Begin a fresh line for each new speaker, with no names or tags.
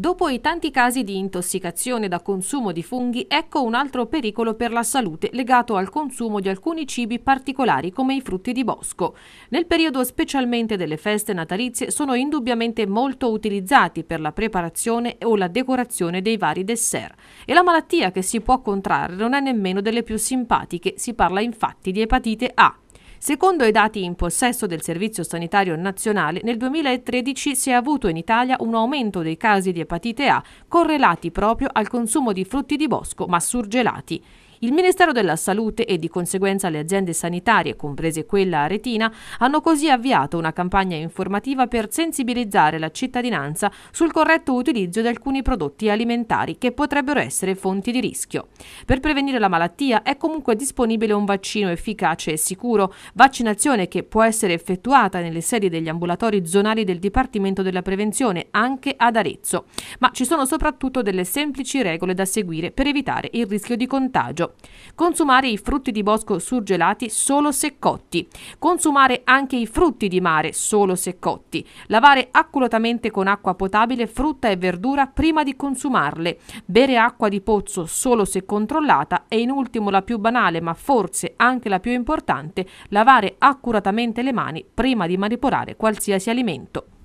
Dopo i tanti casi di intossicazione da consumo di funghi, ecco un altro pericolo per la salute legato al consumo di alcuni cibi particolari come i frutti di bosco. Nel periodo specialmente delle feste natalizie sono indubbiamente molto utilizzati per la preparazione o la decorazione dei vari dessert. E la malattia che si può contrarre non è nemmeno delle più simpatiche, si parla infatti di epatite A. Secondo i dati in possesso del Servizio Sanitario Nazionale, nel 2013 si è avuto in Italia un aumento dei casi di epatite A correlati proprio al consumo di frutti di bosco ma surgelati. Il Ministero della Salute e di conseguenza le aziende sanitarie, comprese quella aretina, hanno così avviato una campagna informativa per sensibilizzare la cittadinanza sul corretto utilizzo di alcuni prodotti alimentari che potrebbero essere fonti di rischio. Per prevenire la malattia è comunque disponibile un vaccino efficace e sicuro, vaccinazione che può essere effettuata nelle sedi degli ambulatori zonali del Dipartimento della Prevenzione, anche ad Arezzo. Ma ci sono soprattutto delle semplici regole da seguire per evitare il rischio di contagio. Consumare i frutti di bosco surgelati solo se cotti. Consumare anche i frutti di mare solo se cotti. Lavare accuratamente con acqua potabile frutta e verdura prima di consumarle. Bere acqua di pozzo solo se controllata e in ultimo la più banale ma forse anche la più importante, lavare accuratamente le mani prima di manipolare qualsiasi alimento.